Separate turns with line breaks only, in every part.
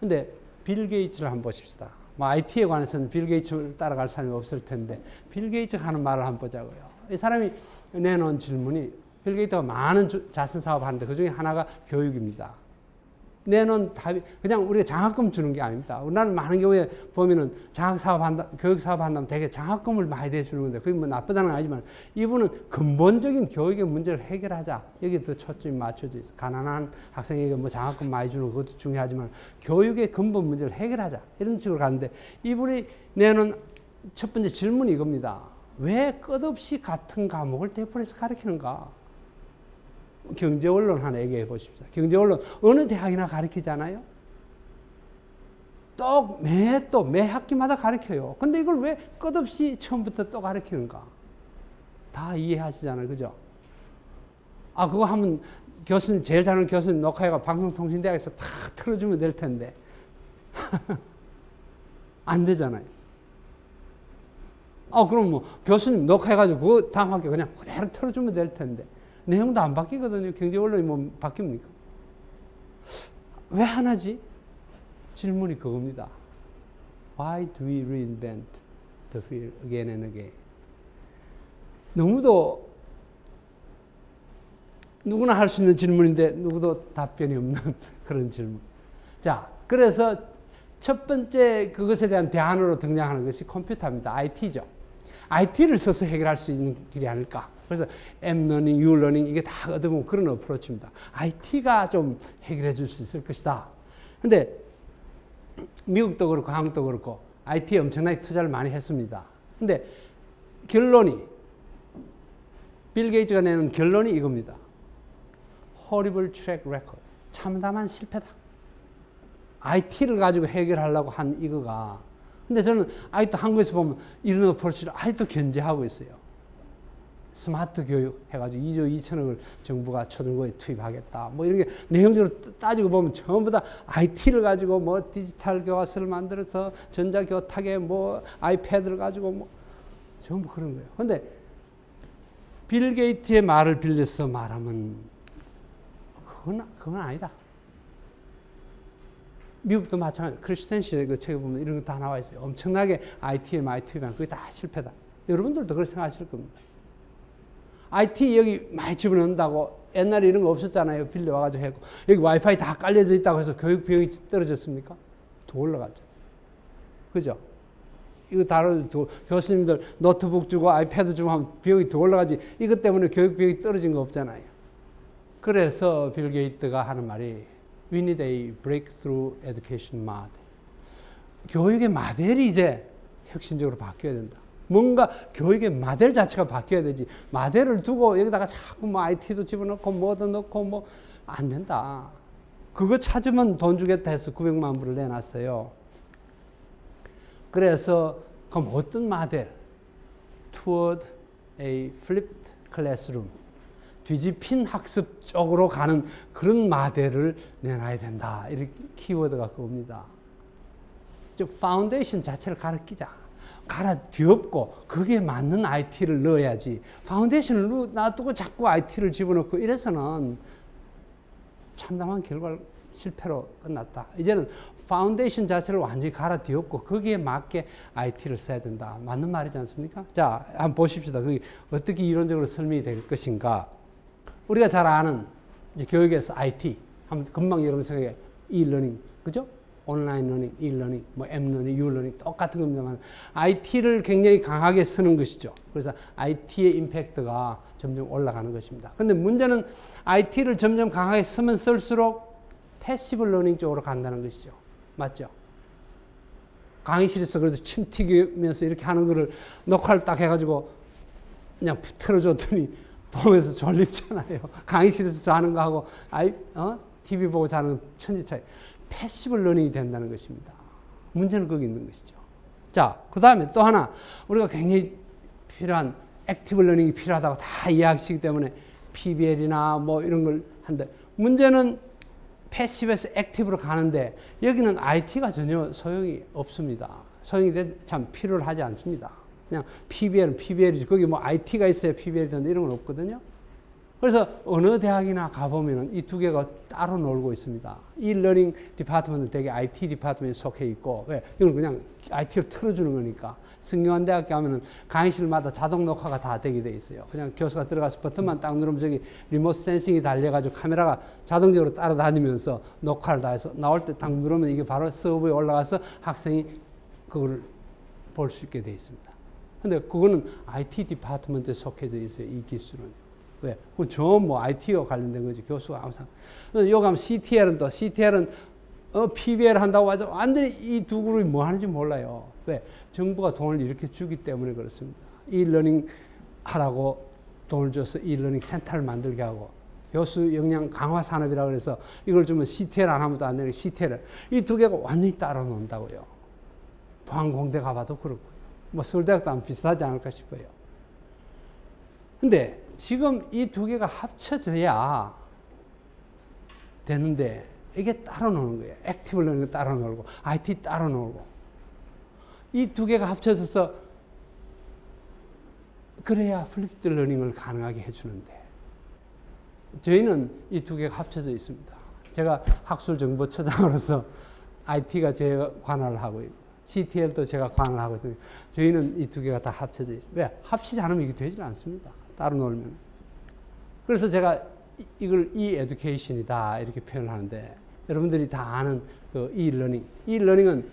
근데 빌 게이츠를 한번 보십시다. 뭐 IT에 관해서는 빌 게이츠를 따라갈 사람이 없을 텐데 빌 게이츠가 하는 말을 한번 보자고요. 이 사람이 내놓은 질문이 빌 게이츠가 많은 자선 사업 하는데 그 중에 하나가 교육입니다. 내놓은 답이 그냥 우리가 장학금 주는 게 아닙니다. 우리나라 많은 경우에 보면은 장학 사업 한다, 교육 사업 한다면 되게 장학금을 많이 대주는 건데 그게 뭐 나쁘다는 건 아니지만 이분은 근본적인 교육의 문제를 해결하자. 여기 더 초점이 맞춰져 있어. 가난한 학생에게 뭐 장학금 많이 주는 것도 중요하지만 교육의 근본 문제를 해결하자. 이런 식으로 가는데 이분이 내는 첫 번째 질문이 이겁니다. 왜 끝없이 같은 과목을 대풀에서 가르치는가? 경제원론 하나 얘기해 보십시오. 경제원론 어느 대학이나 가르치잖아요. 또매또매 학기마다 가르쳐요. 근데 이걸 왜 끝없이 처음부터 또 가르치는가? 다 이해하시잖아요. 그죠? 아, 그거 하면 교수님, 제일 잘하는 교수님 녹화해가 방송통신대학에서 다 틀어주면 될 텐데. 안 되잖아요. 아, 그럼 뭐 교수님 녹화해가지고 그 다음 학기 그냥 그대로 틀어주면 될 텐데. 내용도 안 바뀌거든요. 경제 원론이 뭐 바뀝니까? 왜 하나지? 질문이 그겁니다. Why do we reinvent the wheel again and again? 너무도 누구나 할 수 있는 질문인데 누구도 답변이 없는 그런 질문. 자, 그래서 첫 번째 그것에 대한 대안으로 등장하는 것이 컴퓨터입니다. IT죠. IT를 써서 해결할 수 있는 길이 아닐까. 그래서 M-learning, U-learning 이게 다 얻어본 그런 approach입니다. IT가 좀 해결해 줄 수 있을 것이다. 근데 미국도 그렇고 한국도 그렇고 IT에 엄청나게 투자를 많이 했습니다. 근데 결론이 빌 게이츠가 내는 결론이 이겁니다. horrible track record. 참담한 실패다. IT를 가지고 해결하려고 한 이거가 근데 저는 아직도 한국에서 보면 이런 어프로치를 아직도 견제하고 있어요. 스마트 교육 해가지고 2조 2천억을 정부가 초등고에 투입하겠다. 뭐 이런 게 내용적으로 따지고 보면 전부 다 IT를 가지고 뭐 디지털 교과서를 만들어서 전자교탁에 뭐 아이패드를 가지고 뭐 전부 그런 거예요. 근데 빌 게이트의 말을 빌려서 말하면 그건, 그건 아니다. 미국도 마찬가지. 크리스텐시의 그 책에 보면 이런 거 다 나와 있어요. 엄청나게 IT에 많이 투입한 그게 다 실패다. 여러분들도 그렇게 생각하실 겁니다. IT 여기 많이 집어넣는다고 옛날에 이런 거 없었잖아요. 빌려와가지고 하고. 여기 와이파이 다 깔려져 있다고 해서 교육 비용이 떨어졌습니까? 더 올라갔죠. 그죠? 이거 다른 교수님들 노트북 주고 아이패드 주고 하면 비용이 더 올라가지. 이것 때문에 교육 비용이 떨어진 거 없잖아요. 그래서 빌 게이츠가 하는 말이 We need a breakthrough education model. 교육의 모델이 이제 혁신적으로 바뀌어야 된다. 뭔가 교육의 모델 자체가 바뀌어야 되지. 모델을 두고 여기다가 자꾸 뭐 IT도 집어넣고 뭐도 넣고 뭐 안 된다. 그거 찾으면 돈 주겠다 해서 900만 불을 내놨어요. 그래서 그럼 어떤 모델? Toward a flipped classroom. 뒤집힌 학습 쪽으로 가는 그런 모델을 내놔야 된다. 이렇게 키워드가 그겁니다. 즉, 파운데이션 자체를 갈아치우자. 갈아 뒤엎고 거기에 맞는 IT를 넣어야지 foundation을 놔두고 자꾸 IT를 집어넣고 이래서는 참담한 결과 실패로 끝났다. 이제는 파운데이션 자체를 완전히 갈아 뒤엎고 거기에 맞게 IT를 써야 된다. 맞는 말이지 않습니까? 자, 한번 보십시다. 그게 어떻게 이론적으로 설명이 될 것인가. 우리가 잘 아는 이제 교육에서 IT, 한번 금방 여러분 생각해 e-learning, 그죠? 온라인 러닝, e-러닝, 뭐 M-러닝, U-러닝 똑같은 겁니다만 IT를 굉장히 강하게 쓰는 것이죠. 그래서 IT의 impact가 점점 올라가는 것입니다. 근데 문제는 IT를 점점 강하게 쓰면 쓸수록 passive learning 쪽으로 간다는 것이죠. 맞죠? 강의실에서 그래도 침 튀기면서 이렇게 하는 거를 녹화를 딱 해가지고 그냥 틀어줬더니 보면서 졸립잖아요. 강의실에서 자는 거하고 아이, 어? TV 보고 자는 천지 차이. passive learning이 된다는 것입니다. 문제는 거기 있는 것이죠. 자, 그 다음에 또 하나 우리가 굉장히 필요한 active learning이 필요하다고 다 이해하시기 때문에 PBL이나 뭐 이런 걸 한데 문제는 passive에서 active로 가는데 여기는 IT가 전혀 소용이 없습니다. 소용이 참 필요를 하지 않습니다. 그냥 PBL은 PBL이지 거기 뭐 IT가 있어야 PBL이 된다 이런 건 없거든요. 그래서 어느 대학이나 가보면은 이 두 개가 따로 놀고 있습니다. e-learning department는 되게 IT 디파트먼트에 속해 있고, 왜? 이건 그냥 IT를 틀어주는 거니까. 승용한 대학교 가면은 강의실마다 자동 녹화가 다 되게 돼 있어요. 그냥 교수가 들어가서 버튼만 딱 누르면 저기 리모트 센싱이 달려가지고 카메라가 자동적으로 따라다니면서 녹화를 다 해서 나올 때 딱 누르면 이게 바로 서버에 올라가서 학생이 그걸 볼 수 있게 돼 있습니다. 근데 그거는 IT 디파트먼트에 속해져 있어요. 이 기술은. 왜? 그건 전뭐 IT와 관련된 거지. 교수가 항상. 요거 CTL은 또, CTL은 어, PBL 한다고 하죠. 완전히 이 두 그룹이 뭐 하는지 몰라요. 왜? 정부가 돈을 이렇게 주기 때문에 그렇습니다. 이러닝 하라고 돈을 줘서 이러닝 센터를 만들게 하고 교수 역량 강화 산업이라고 그래서 이걸 주면 CTL 안 하면 안 되는 CTL. 이 두 개가 완전히 따로 논다고요. 포항공대 가봐도 그렇고요. 뭐 서울대학도 안 비슷하지 않을까 싶어요. 근데 지금 이 두 개가 합쳐져야 되는데 이게 따로 노는 거예요. active learning 따로 놀고 IT 따로 놀고 이 두 개가 합쳐져서 그래야 flipped learning을 가능하게 해주는데 저희는 이 두 개가 합쳐져 있습니다. 제가 학술정보처장으로서 IT가 제 관할을 하고 있고 CTL도 제가 관할을 하고 있습니다. 저희는 이 두 개가 다 합쳐져 있어요. 왜? 합치지 않으면 이게 되질 않습니다. 따로 놀면. 그래서 제가 이걸 이 에듀케이션이다 이렇게 표현을 하는데 여러분들이 다 아는 그 e-learning. e-learning은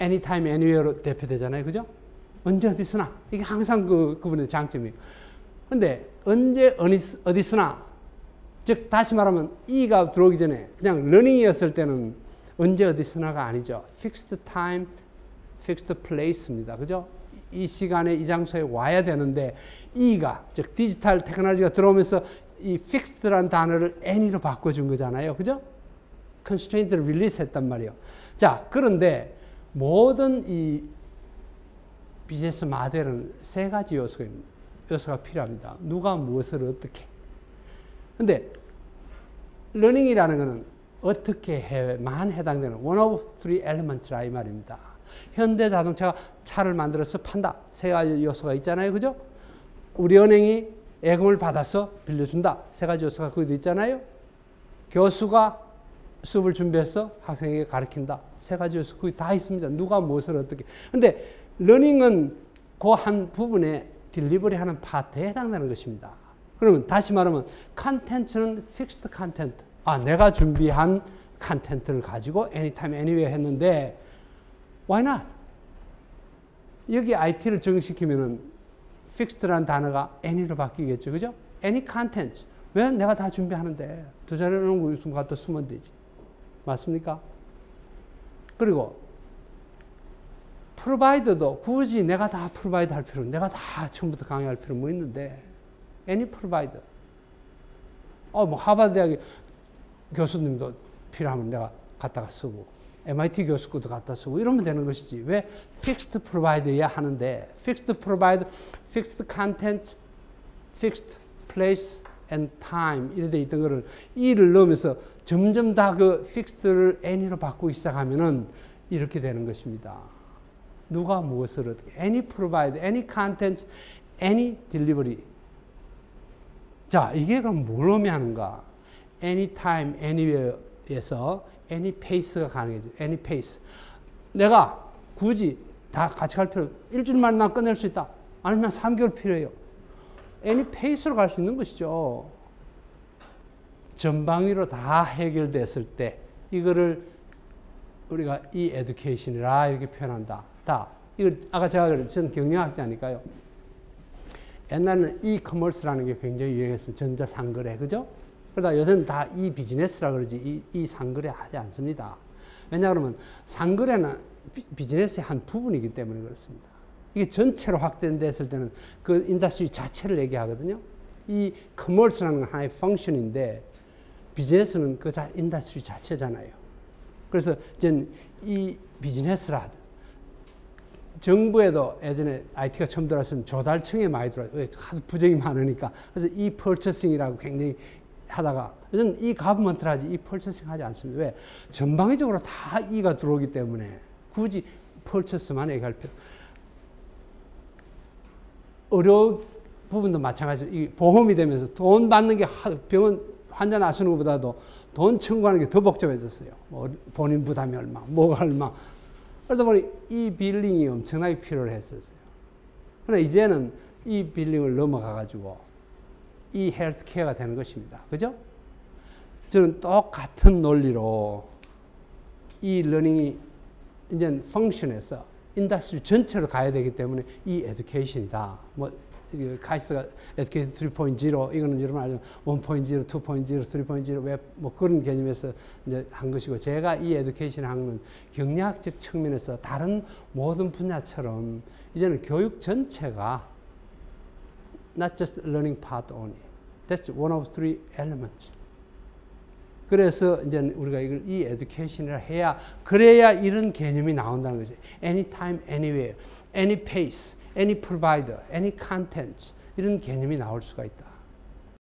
anytime, anywhere로 대표되잖아요. 그죠? 언제 어디서나. 이게 항상 그, 그분의 장점이에요. 근데 언제 어디, 서나 즉, 다시 말하면 e가 들어오기 전에 그냥 learning이었을 때는 언제 어디서나가 아니죠. fixed time, fixed place입니다. 그죠? 이 시간에 이 장소에 와야 되는데 e가 즉 디지털 technology가 들어오면서 이 fixed라는 단어를 any로 바꿔준 거잖아요. 그죠? constraint를 release 했단 말이에요. 자, 그런데 모든 이 비즈니스 모델은 세 가지 요소가, 요소가 필요합니다. 누가 무엇을 어떻게. 근데 learning이라는 것은 어떻게 해만 해당되는 one of three elements라 이 말입니다. 현대 자동차가 차를 만들어서 판다. 세 가지 요소가 있잖아요. 그죠? 우리 은행이 예금을 받아서 빌려준다. 세 가지 요소가 거기도 있잖아요. 교수가 수업을 준비해서 학생에게 가르친다. 세 가지 요소 거기 다 있습니다. 누가 무엇을 어떻게. 근데 러닝은 그 한 부분에 딜리버리 하는 파트에 해당되는 것입니다. 그러면 다시 말하면 컨텐츠는 fixed content. 아, 내가 준비한 컨텐츠를 가지고 anytime anywhere 했는데 why not? 여기 IT를 정시키면은 fixed라는 단어가 any로 바뀌겠죠. 그죠? any content. 왜 내가 다 준비하는데 누가 잘해 놓은 거 갖다 쓰면 되지. 맞습니까? 그리고 provider도 굳이 내가 다 provide 할 필요, 내가 다 처음부터 강의할 필요 뭐 있는데, any 프로바이더. 어, 뭐 하버드 대학 교수님도 필요하면 내가 갖다가 쓰고, MIT 교수 것도 갖다 쓰고 이러면 되는 것이지. 왜 fixed provide야 하는데, fixed provide, fixed content, fixed place and time 이래 돼 있던 거를 e를 넣으면서 점점 다 그 fixed를 any로 바꾸기 시작하면은 이렇게 되는 것입니다. 누가 무엇을 어떻게 any provide, any content, any delivery. 자, 이게 그럼 뭘 의미하는가? anytime, anywhere에서 any pace가 가능해져. any pace. 내가 굳이 다 같이 갈 필요, 일주일만 난 끝낼 수 있다. 아니, 난 3개월 필요해요. any pace로 갈 수 있는 것이죠. 전방위로 다 해결됐을 때 이거를 우리가 이 에듀케이션이라 이렇게 표현한다. 다. 이거 아까 제가 그랬 저는 경영학자니까요. 옛날에는 e-commerce라는 게 굉장히 유행했어요. 전자상거래. 그죠? 그러다 요새는 다 e-business라 그러지 e, e-상거래 하지 않습니다. 왜냐 그러면 상거래는 비즈니스의 한 부분이기 때문에 그렇습니다. 이게 전체로 확대됐을 때는 그 industry 자체를 얘기하거든요. e-commerce라는 건 하나의 function인데 비즈니스는 그 자, industry 자체잖아요. 그래서 이제 이 비즈니스라 정부에도 예전에 IT가 처음 들어왔으면 조달청에 많이 들어와요. 하도 부정이 많으니까. 그래서 이 펄처싱이라고 굉장히 하다가 요즘 이 가브먼트를 하지 이 펄처싱 하지 않습니다. 왜? 전방위적으로 다 이가 들어오기 때문에 굳이 펄처스만 얘기할 필요. 의료 부분도 마찬가지로 이 보험이 되면서 돈 받는 게 병원 환자 나서는 것보다도 돈 청구하는 게 더 복잡해졌어요. 뭐 본인 부담이 얼마, 뭐가 얼마. 그러다 보니 e-billing이 엄청나게 필요를 했었어요. 그러나 이제는 e-billing을 넘어가 가지고 이 헬스케어가 되는 것입니다. 그죠? 저는 똑같은 논리로 e-Learning이 이제 function에서 industry 전체로 가야 되기 때문에 e-Education이다. 뭐 카이스트가 에듀케이션 3.0 이거는 여러분 알죠? 1.0, 2.0, 3.0 왜뭐 그런 개념에서 이제 한 것이고 제가 이 에듀케이션 하는 경리학적 측면에서 다른 모든 분야처럼 이제는 교육 전체가 not just learning part only. That's one of three elements. 그래서 이제 우리가 이걸 이 에듀케이션이라 해야 그래야 이런 개념이 나온다는 거죠. Anytime, anywhere, any pace, any provider, any content 이런 개념이 나올 수가 있다.